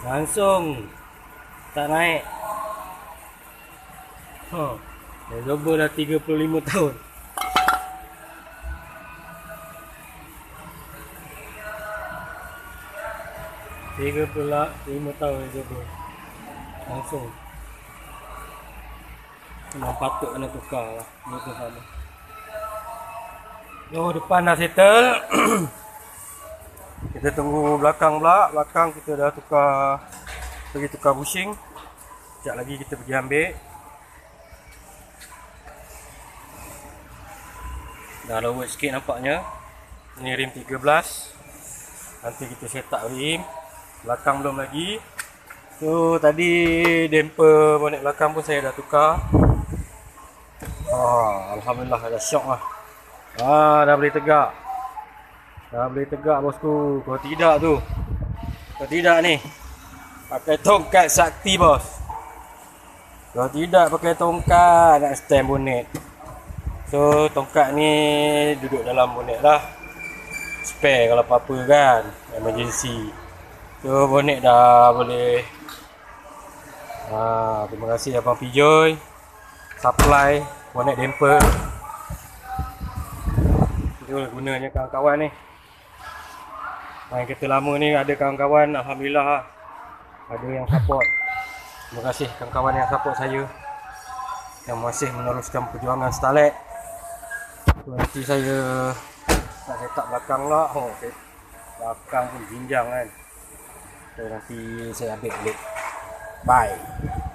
Langsung tak naik. Ha. Dah coba dah 35 tahun. Tiga pula lima tahun dah coba. Langsung. Memang patut kena tukar lah. Motor sama. Oh depan dah settle. kita tunggu belakang pula. Belakang kita dah tukar pergi tukar bushing. Sekejap lagi kita pergi ambil. Dah lower sikit nampaknya. Ni rim 13. Nanti kita set up rim. Belakang belum lagi. So tadi damper bonet belakang pun saya dah tukar. Ah, alhamdulillah dah syok lah. Ah, dah boleh tegak. Dah boleh tegak bosku. Kalau tidak tu. Kalau tidak ni. Pakai tongkat sakti bos. Kalau tidak pakai tongkat nak stand bonet. So tongkat ni duduk dalam bonet lah. Spare kalau apa-apa kan. Emergency. So bonet dah boleh. Ah, terima kasih Abang Pijoy. Supply bonet damper. Itu gunanya kawan-kawan ni. Main kereta lama ni ada kawan-kawan Alhamdulillah lah. Ada yang support. Terima kasih kawan-kawan yang support saya. Yang masih meneruskan perjuangan Starlet. Nanti saya nak up belakang lah. Oh, set belakang pun jinjang kan. So, nanti saya ambil balik. Bye.